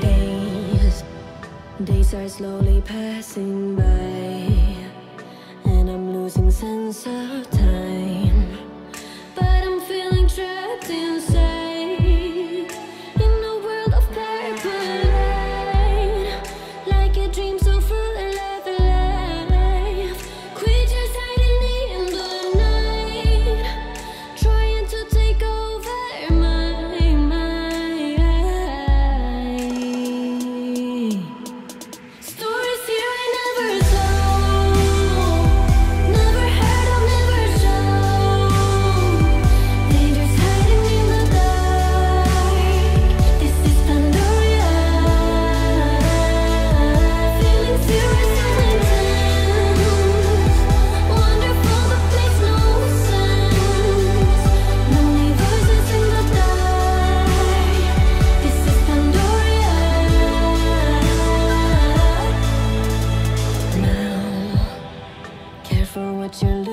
Days, days are slowly passing by, and I'm losing sense of time. But I'm feeling trapped inside what you're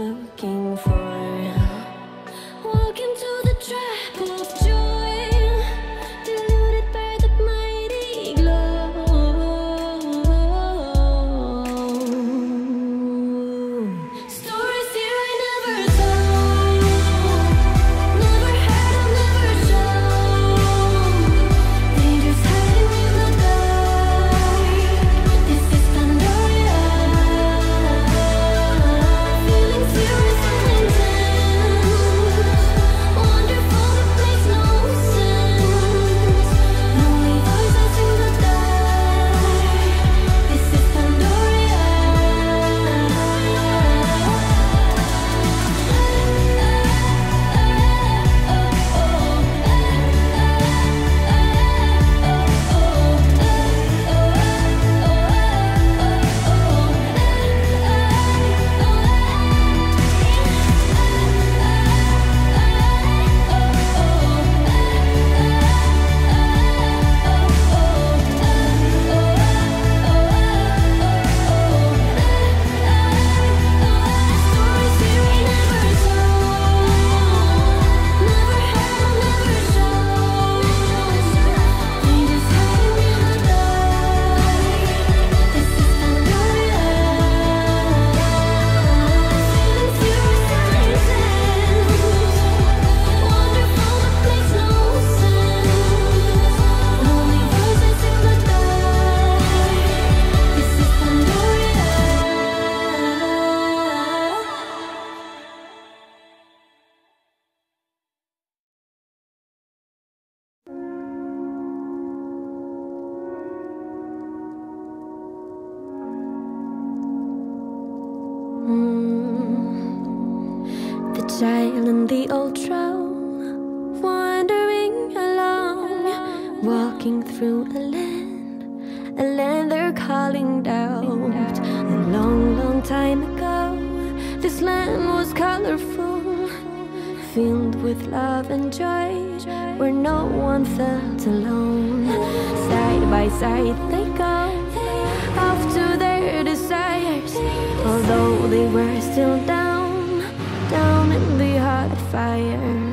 In the old throne, wandering along, walking through a land, a land they're calling doubt. A long, long time ago, this land was colorful, filled with love and joy, where no one felt alone. Side by side they go, off to their desires, although they were still down, down in the hot fire.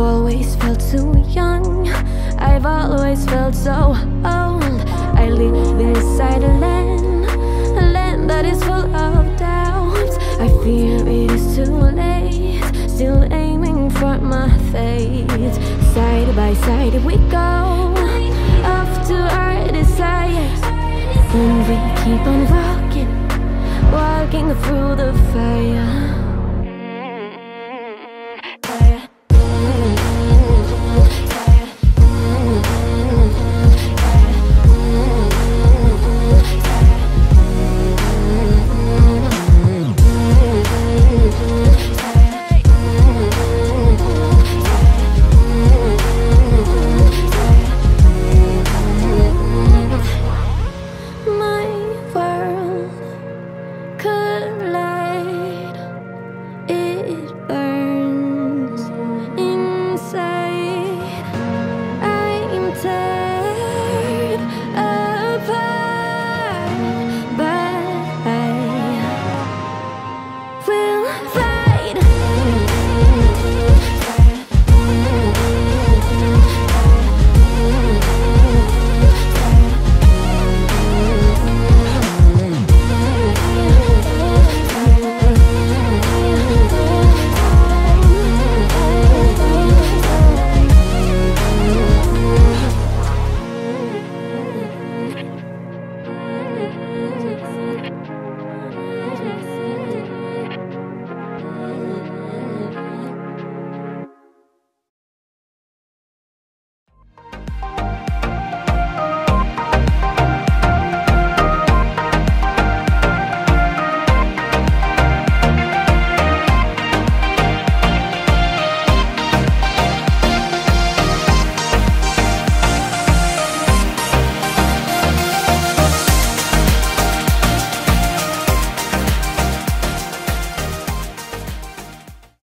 Always felt too young. I've always felt so old. I live inside a land, a land that is full of doubts. I fear it is too late. Still aiming for my fate. Side by side we go, off to our desires. And we keep on walking walking through the fire.